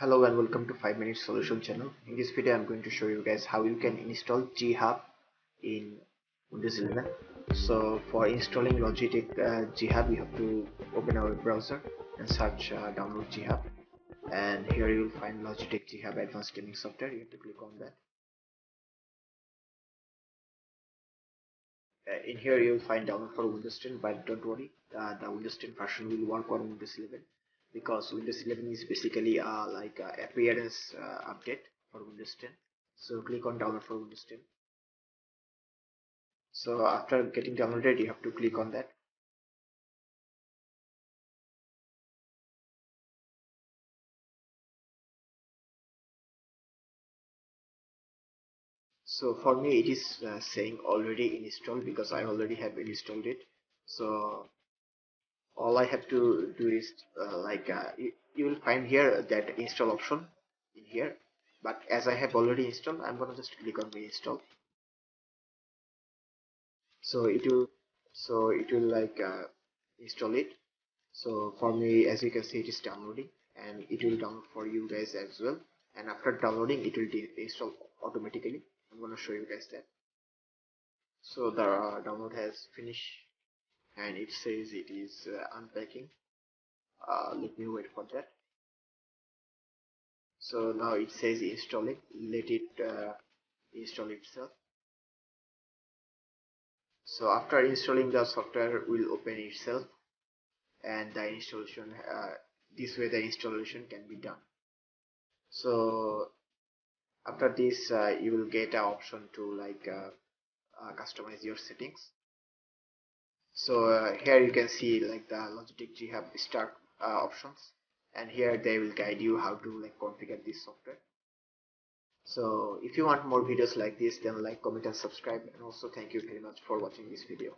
Hello and welcome to 5 Minute Solution channel. In this video I'm going to show you guys how you can install GHub in Windows 11. So for installing Logitech uh, GHub you have to open our browser and search uh, download GHub and here you will find Logitech GHub advanced gaming software. You have to click on that. Uh, in here you will find download for Windows 10 but don't worry uh, the Windows 10 version will work on Windows 11 because Windows 11 is basically uh, like appearance uh, update for Windows 10 so click on download for Windows 10 so after getting downloaded you have to click on that. So for me it is uh, saying already installed because I already have installed it. So all I have to do is uh, like uh, you, you, will find here that install option in here. But as I have already installed I'm gonna just click on reinstall. So it will so it will like uh, install it. So for me as you can see it is downloading and it will download for you guys as well. And after downloading it will install automatically. I'm gonna show you guys that. So the download has finished and it says it is uh, unpacking. Uh, let me wait for that. So now it says installing let it uh, install itself. So after installing the software will open itself and the installation uh, this way the installation can be done. So after this uh, you will get an option to like uh, customize your settings so uh, here you can see like the Logitech G Hub start uh, options. And here they will guide you how to like configure this software. So if you want more videos like this then like comment and subscribe. And also thank you very much for watching this video